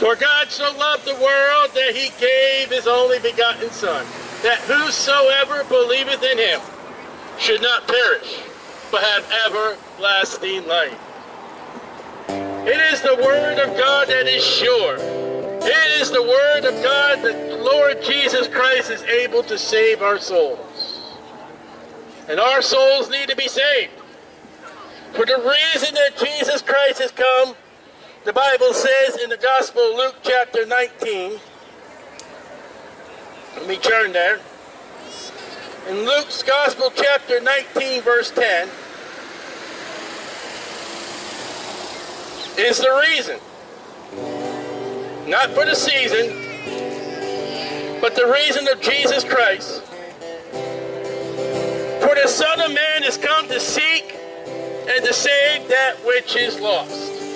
For God so loved the world that he gave his only begotten Son, that whosoever believeth in him should not perish, but have everlasting life. It is the word of God that is sure. It is the word of God that Lord Jesus Christ is able to save our souls. And our souls need to be saved. For the reason that Jesus Christ has come, the Bible says in the Gospel of Luke chapter 19, let me turn there. In Luke's Gospel chapter 19 verse 10, is the reason. Not for the season, but the reason of Jesus Christ. For the Son of Man has come to seek and to save that which is lost.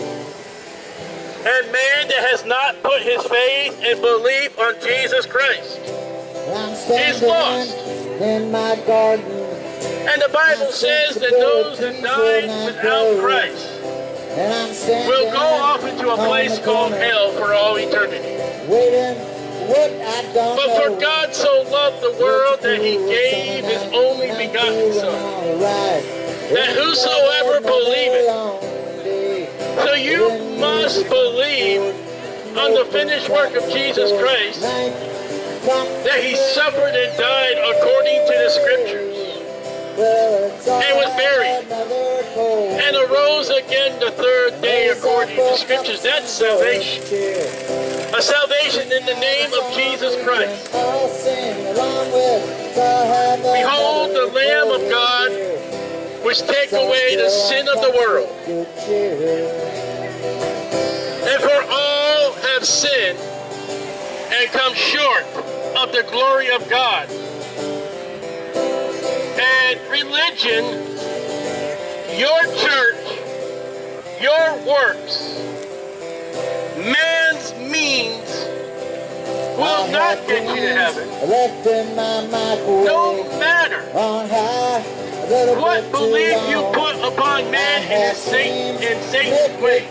And man that has not put his faith and belief on Jesus Christ is lost. In my garden, And the Bible says that those that die without Christ will go off into a place called hell for all eternity. But for. God so loved the world that he gave his only begotten Son, that whosoever believeth. So you must believe on the finished work of Jesus Christ that he suffered and died according to the scriptures and was buried and arose again the third day according to the scriptures. That's salvation. A salvation in the name of Jesus Christ. Behold the Lamb of God which take away the sin of the world. For all have sinned and come short of the glory of God. And religion, your church, your works, man's means will not get you to heaven. In my microwave No matter what belief you put upon man and Satan and Satan's way.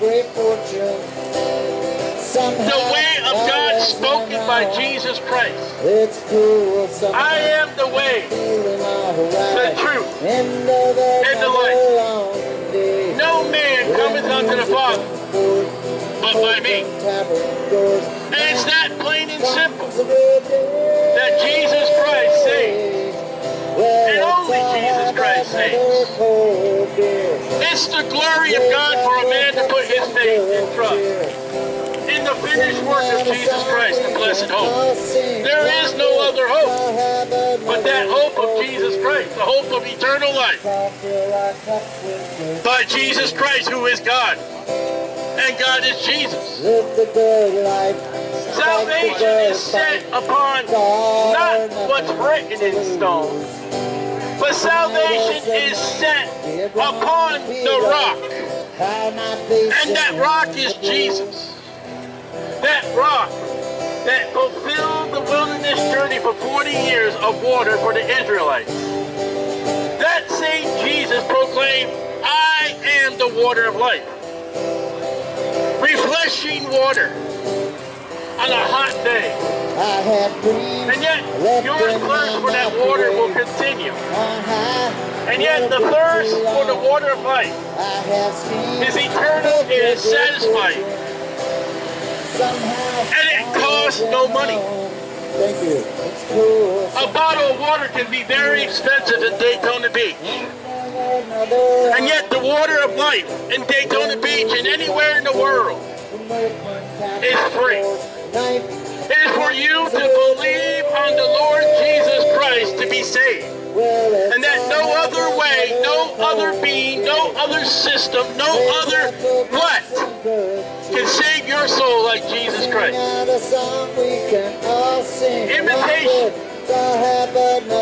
The way of God spoken by. Jesus Christ. I am the way, the truth. And the another. No man cometh unto the Father but by me. And it's that plain and simple that Jesus Christ saves. And only Jesus Christ saves. It's the glory of God for a man to put his faith and trust in the finished work of Jesus Christ, the blessed hope. There is no other hope but that hope of Jesus Christ, the hope of eternal life by Jesus Christ, who is God. And God is Jesus. Salvation is set upon not what's written in stone, but salvation is set upon the rock. And that rock is Jesus. That rock that fulfilled the wilderness journey for 40 years of water for the Israelites. That same Jesus proclaimed, I am the water of life. Refreshing water on a hot day. I had dreams And yet, your thirst for that water will continue. On high, And yet, the thirst for the water of life have is eternal and is satisfying. Somehow And it costs no money. Thank you. A bottle of water can be very expensive in Daytona Beach. And yet, the water of life in Daytona Beach and anywhere in the world is free. It is for you to believe on the Lord Jesus Christ to be saved. And that no other way, no other being, no other system, no other what can save your soul like Jesus Christ. Imitation.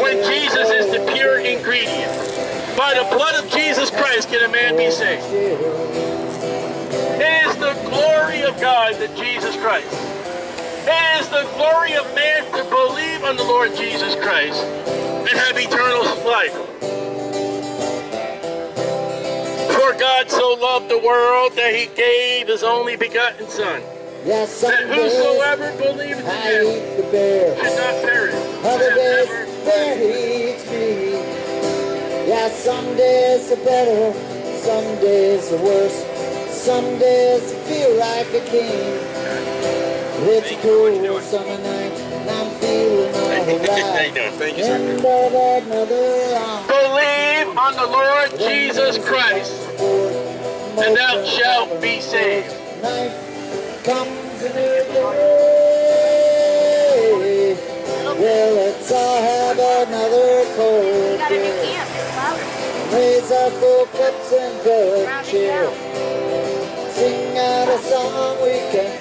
When Jesus is the pure ingredient. By the blood of Jesus Christ can a man be saved. It is the glory of God that Jesus Christ. It is the glory of man to believe on the Lord Jesus Christ and have eternal life. For God so loved the world that he gave his only begotten Son, Yes, that whosoever believeth in him the bear. should not perish, Other days there me. Yeah, some days are better, some days are worse. Some days I feel like a king. It's a cool summer night, and I'm feeling alright. Thank End of another round. Believe on the Lord Jesus Christ, and thou shalt be saved. Night comes in every day. Well, let's all have another cold got a new beer. camp. Raise our full cups and good cheer. Sing out a song we can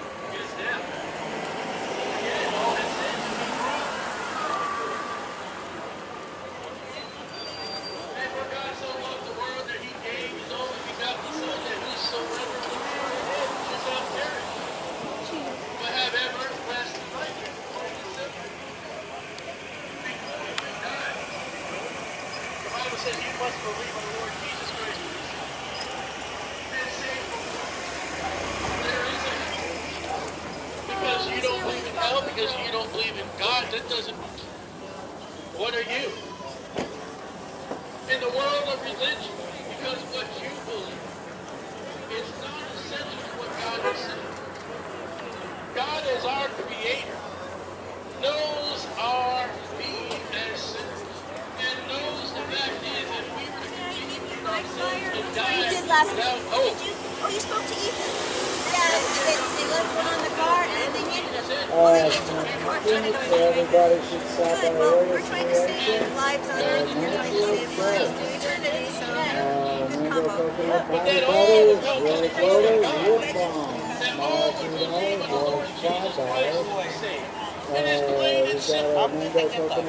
That salvation upon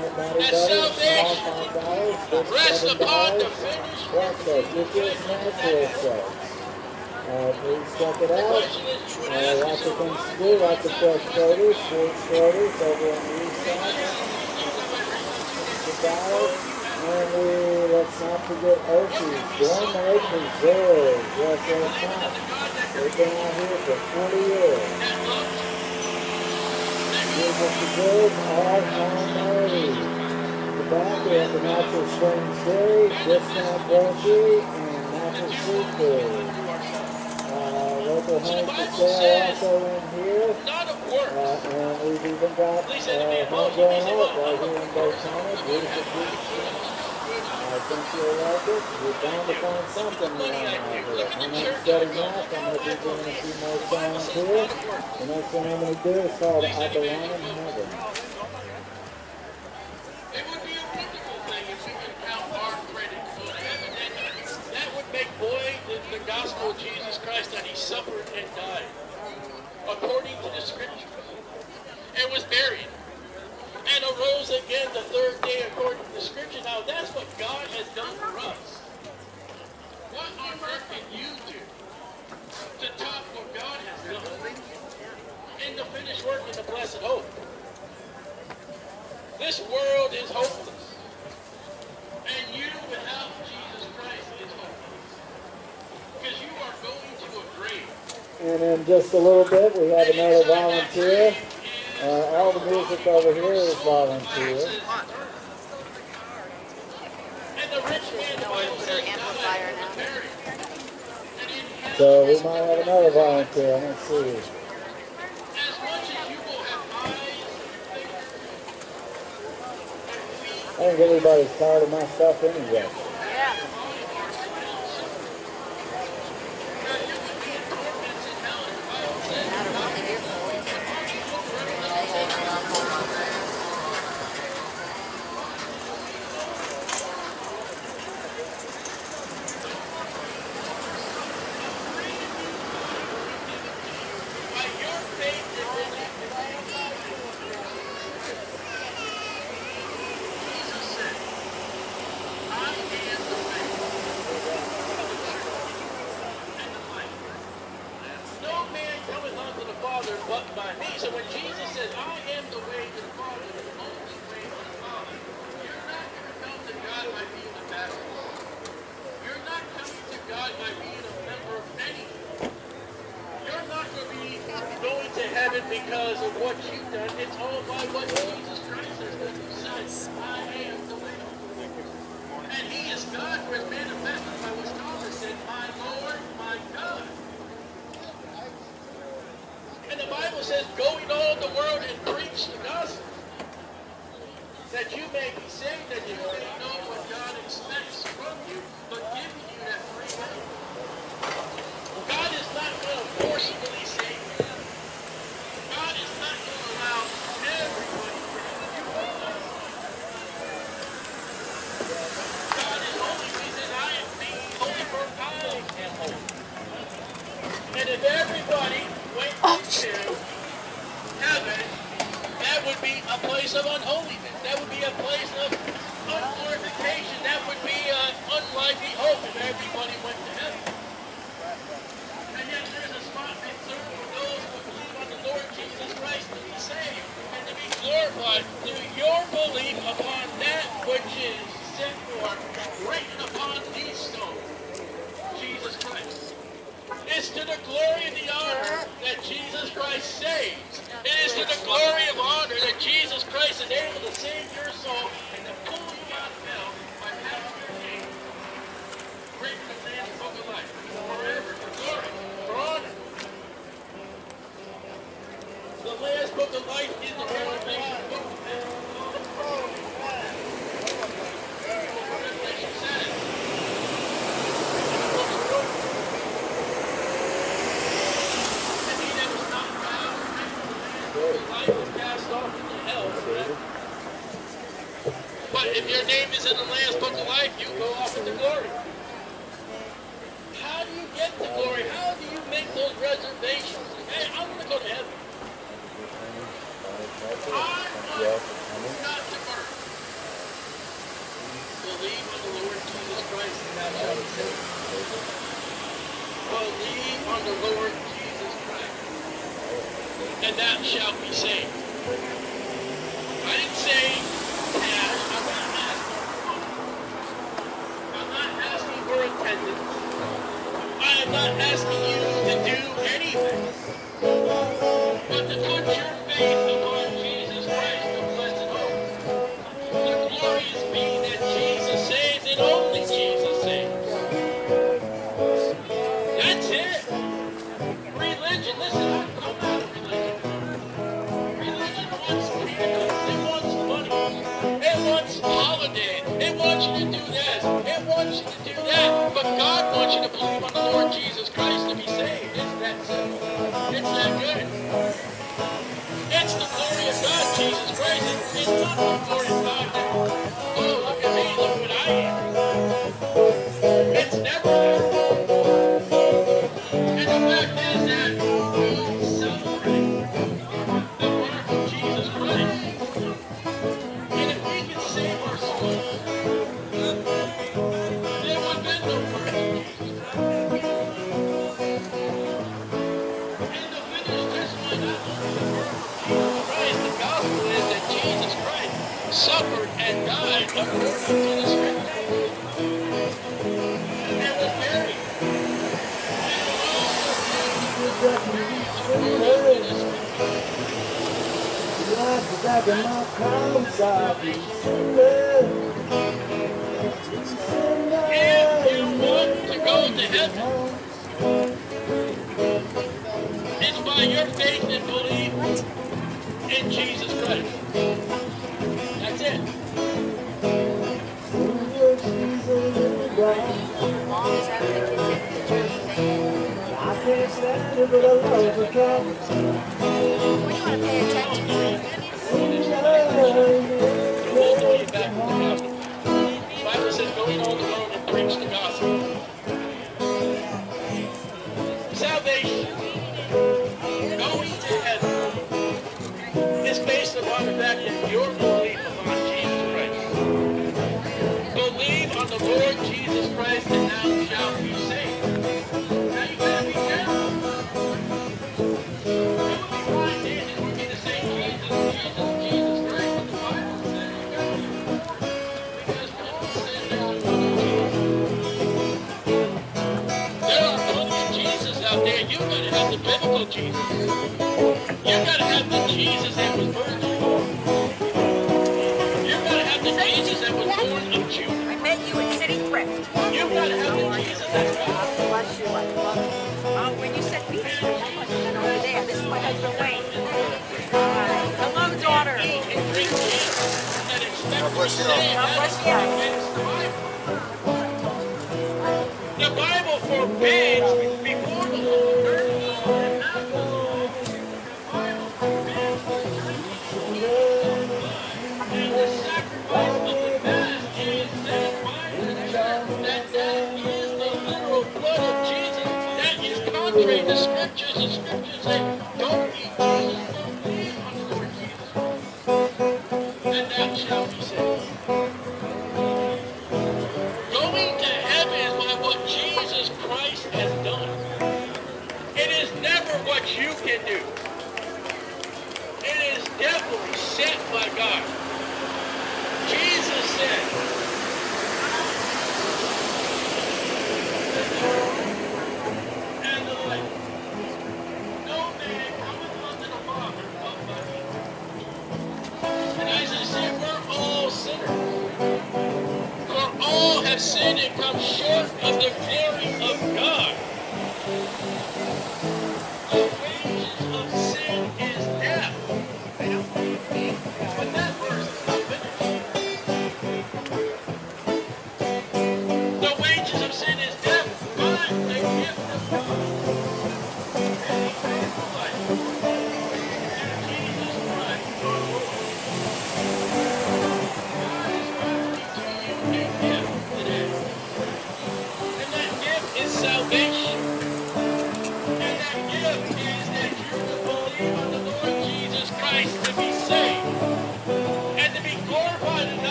the finished get your. Uh, please check it out. question is, you would Uh, lots of yourself, things to do, lots of fresh produce, fruit produce over on the east side. The dollars. And we, let's not forget Okies, gourmet preserves. Yes, that's not. They've been out here for 40 years. Here's the all homemade. The back we have the natural spring dairy, discount grocery, and natural seafood. Local honey for sale also in here. Uh, and we've even got uh, homegrown oak right here in Daytona. Beautiful. I think you'll like it. You're bound to find something around out here. I'm going to few more songs here. The next one I'm going to do is called I Belong in Heaven. It would be a wonderful thing if we could count our credit. That would make void the gospel of Jesus Christ that he suffered and died according to the scriptures and was buried and arose again the third day according to the scripture. Now that's what God has done for us. What on earth can you do to top what God has done in the finished work and the blessed hope? This world is hopeless. And you without Jesus Christ is hopeless. Because you are going to a grave. And in just a little bit, we have another volunteer. Uh, all the music over here is volunteer. So we might have another volunteer. Let's see. I think everybody's tired of my stuff anyway. God by being a member of many. You're not going to be going to heaven because of what you've done. It's all by what Jesus Christ has done. He says, I am the way. And he is God who is manifested by what Thomas said, my Lord, my God. And the Bible says, go into all the world and preach the gospel. That you may be saved, that you may know what God expects a place of unholiness. That would be a place of unglorification. That would be uh, an unlikely hope if everybody went to heaven. And yet there's a spot reserved for those who believe on the Lord Jesus Christ to be saved and to be glorified through your belief upon that which is set forth, written upon these stones, Jesus Christ. It's to the glory and the honor that Jesus Christ saves. It is to the glory of honor that Jesus Christ is able to save your soul and to pull you out of hell by having your name written in the Lamb's Book of Life forever, for glory, for honor. The Lamb's Book of Life is the. Revelation says, and he that was not found life was cast off into hell. But if your name is in the Lamb's Book of Life, you go off into glory. How do you get to glory? How do you make those reservations? Hey, I want to go to heaven. I want not to burn. Believe on the Lord Jesus Christ and thou shalt be saved. Believe on the Lord Jesus Christ and thou shalt be saved. I didn't say cash. I'm not asking for money. I'm not asking I am not asking you to do anything. But to put your faith upon but God wants you to believe on the Lord Jesus Christ to be saved. It's that simple. It's that good. It's the glory of God, Jesus Christ. It's, not the glory Back in my house, I'll be singing. If you want to go to heaven, it's by your faith and belief in Jesus Christ. That's it. Mom's having the kids in the church thing. I can't stand it, but I love the cat. When you want to pay attention, The Bible says, all the world. Salvation, going to heaven, is based upon the fact that Jesus Christ. Believe on the Lord Jesus Christ and thou shalt be I met you at City Thrift. You've got to Jesus. Bless you. Love uh, when you said beach, I over there. This is my husband Hello, daughter. The Bible forbids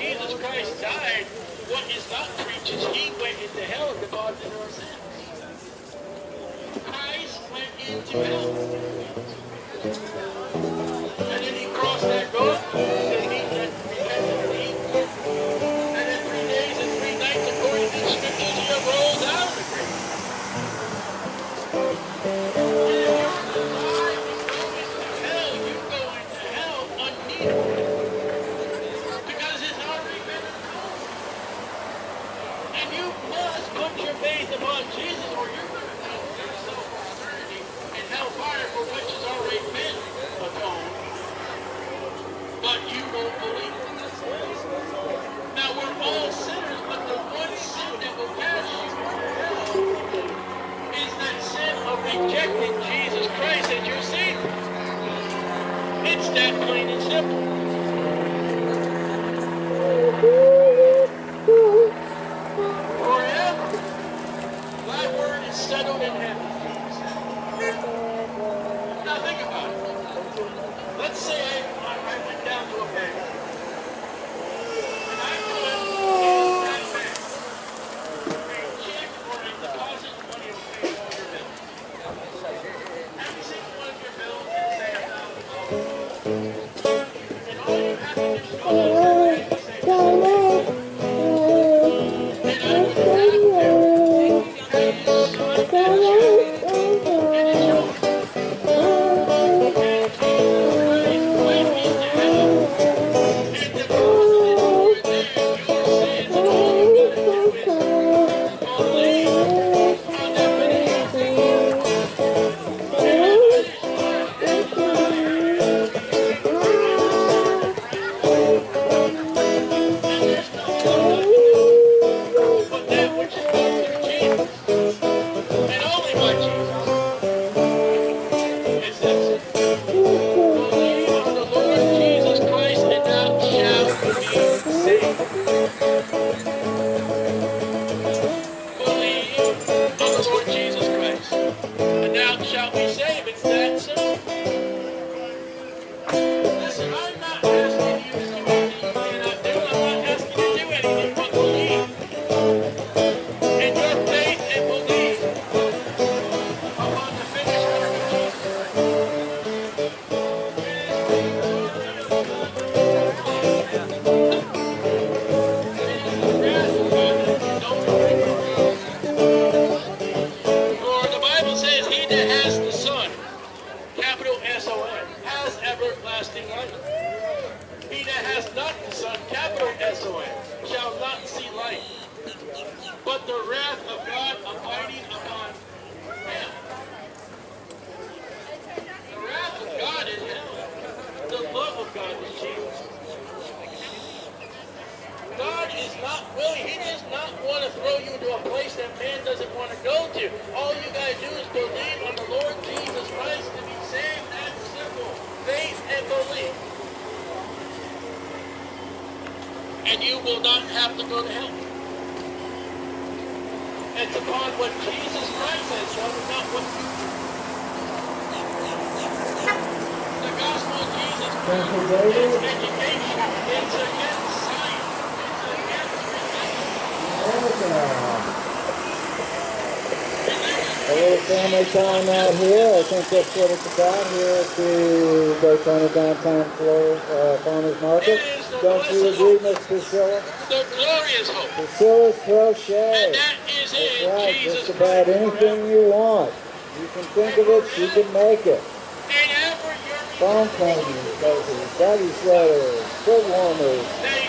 Jesus Christ died, what is not preached is he went into hell to God in our sins. Christ went into hell. That's what it's about here at the Daytona Downtown Florida, uh, Farmers Market. Don't you agree, Miss Priscilla? The glorious hope. Priscilla's Crochet. And that is That's in right, Jesus just about anything you want. You can think of it, you can make it. And ever you're Phone cleaners, baby, body sweaters, foot warmers.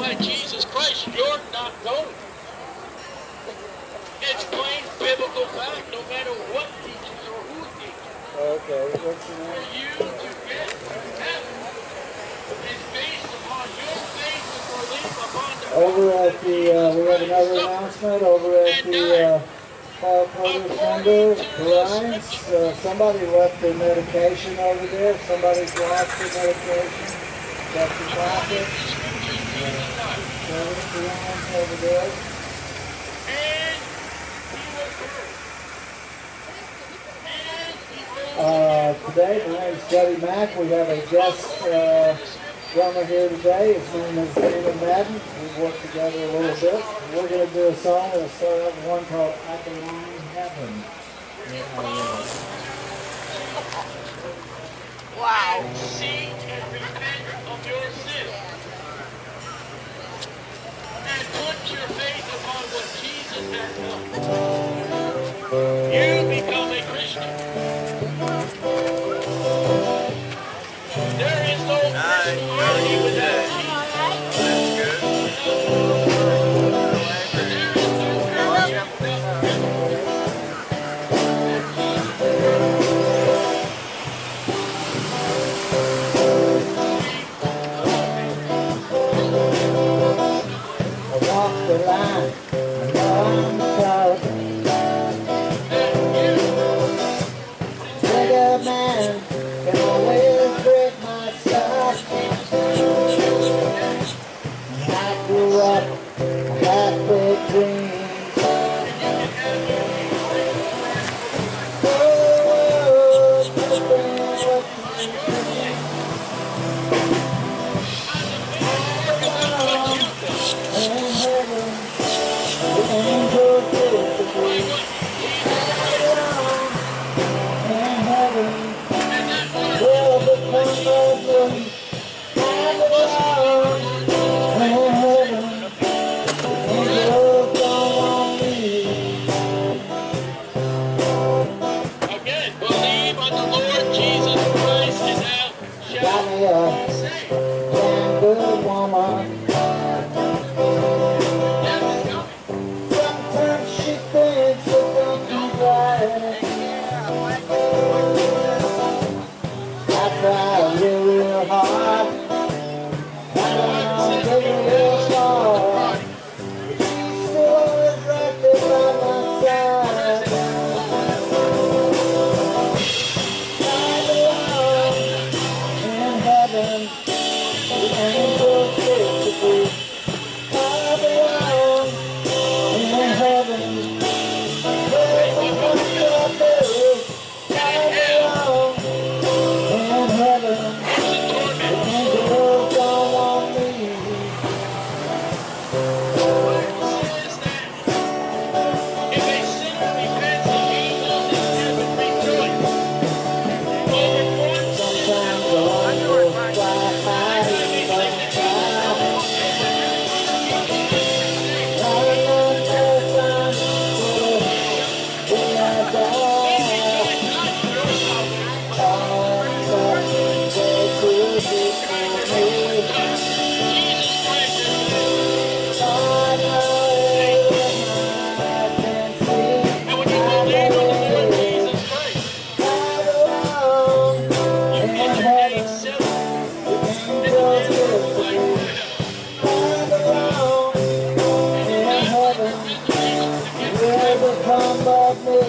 By Jesus Christ, you're not going. It's plain biblical fact, no matter what teaches or who teaches. Okay, what's your For you to get heaven is based upon your faith and belief upon the Over at the, uh, we have another announcement over at the, uh, Paul Produce Vendor, Uh, somebody left their medication over there. Somebody's lost their medication. Got your pocket. And he was rose Uh, today, my name is Jody Mack. We have a guest, uh, drummer here today. His name is David Madden. We've worked together a little bit. We're going to do a song. We'll start out with one called I Belong in Heaven. Wow. of your put your faith upon what Jesus has done. There is no Christianity a little hard.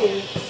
Thank you.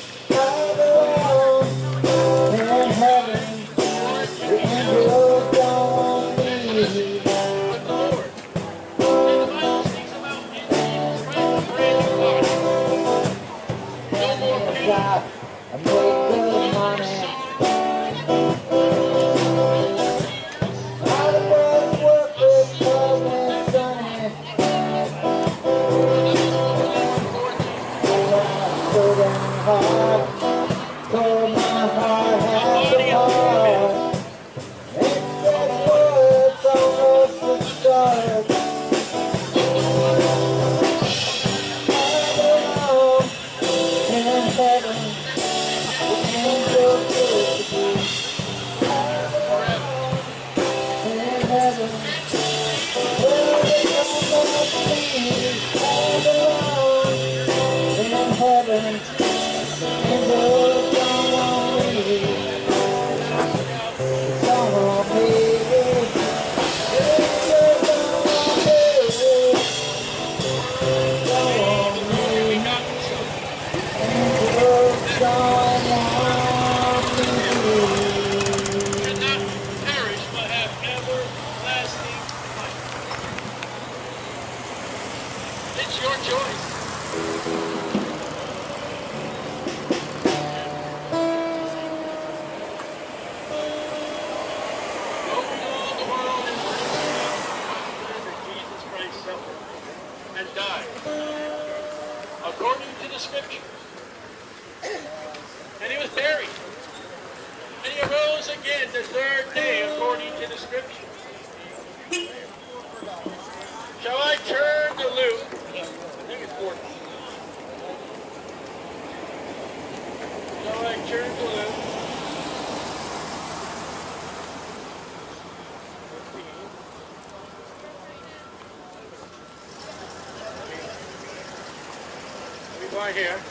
Here.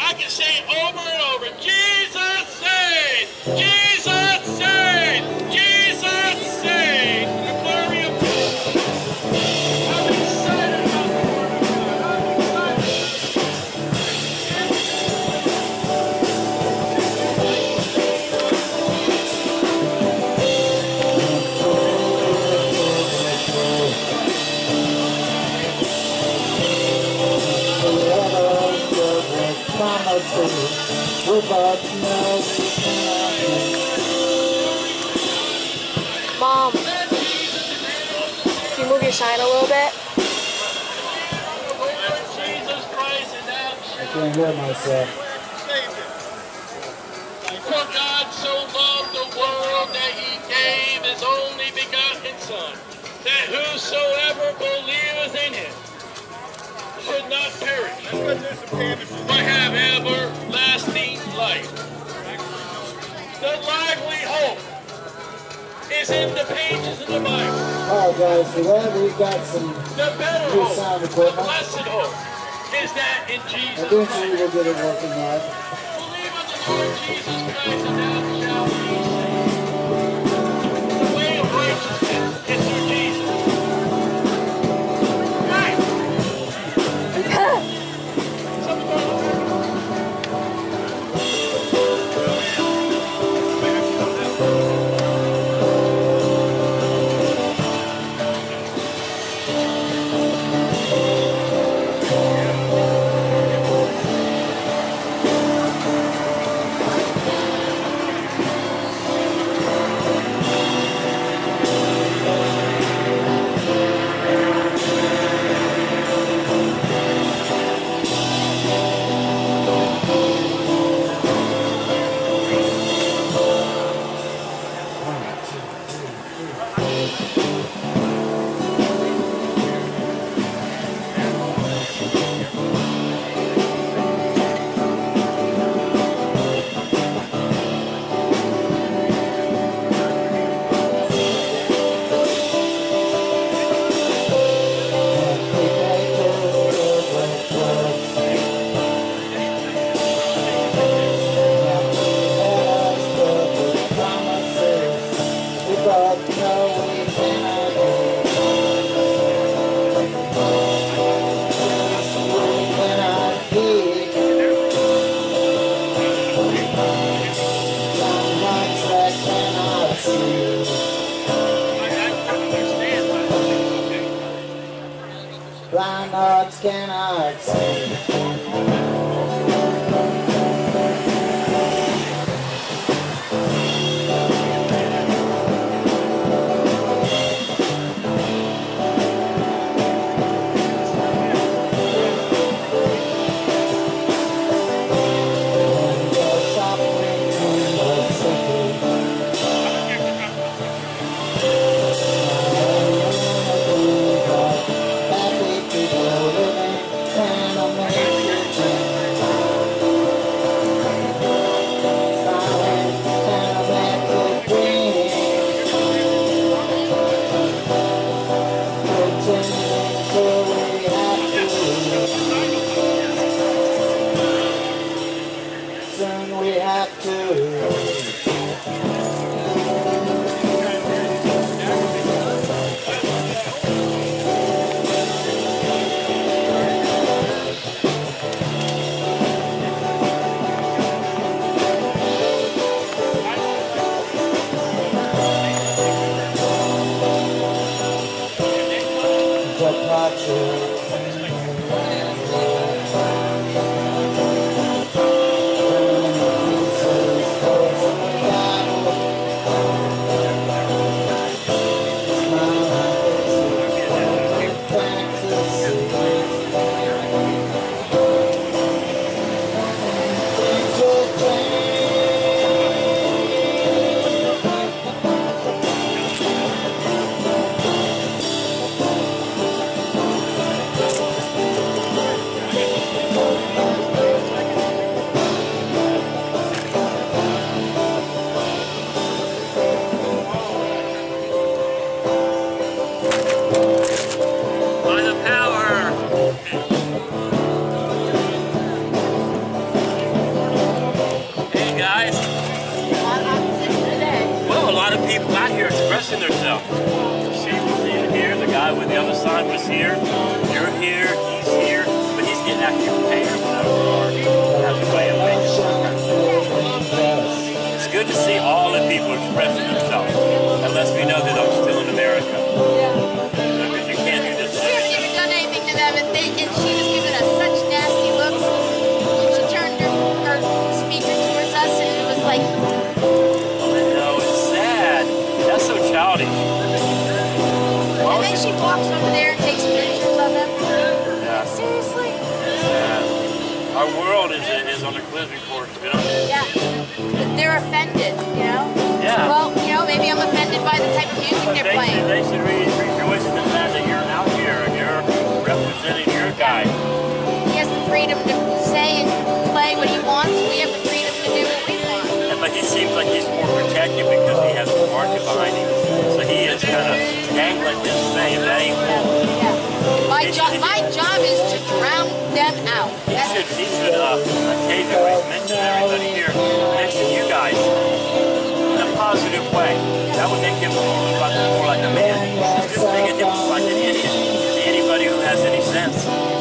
I can say it over and over. Jesus shalt myself. For God so loved the world that he gave his only begotten Son, that whosoever believeth in him should not perish, but have everlasting life. The lively hope is in the pages of the Bible. Alright guys, for that we've got some, The better New hope, sound the equipment. blessed hope, is that in Jesus eventually Christ. we'll get it working right. Believe on the Lord Jesus Christ and thou shalt we have to. Sign was here. You're here. He's here, but he's getting paid or whatever. Has a way of It's good to see all the people expressing themselves. Lets me know that I'm still They're offended, you know? Yeah. Well, you know, maybe I'm offended by the type of music But they're they should, playing. they should re- rejoice in the fact that you're out here and you're representing your guy. He has the freedom to say and play what he wants. We have the freedom to do what we want. But he seems like he's more protected because he has a market behind him. So he is kind of dangling this thing. That ain't cool. Yeah. My job, my job is to drown them out. Should, he should uh, occasionally mention everybody here, mention you guys in a positive way. That would make him more like a man. It's just making him like an idiot to anybody who has any sense.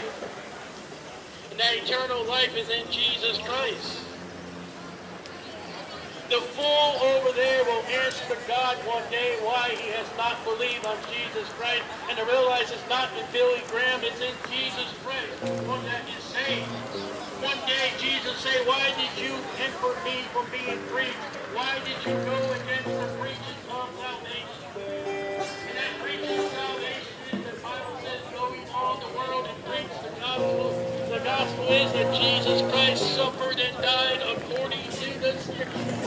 Life. And that eternal life is in Jesus Christ. The fool over there will answer God one day why he has not believed on Jesus Christ and to realize it's not in Billy Graham, it's in Jesus Christ, one that is saved. One day Jesus say, why did you hinder me from being preached? Why did you go against the preaching is that Jesus Christ suffered and died according to the scripture.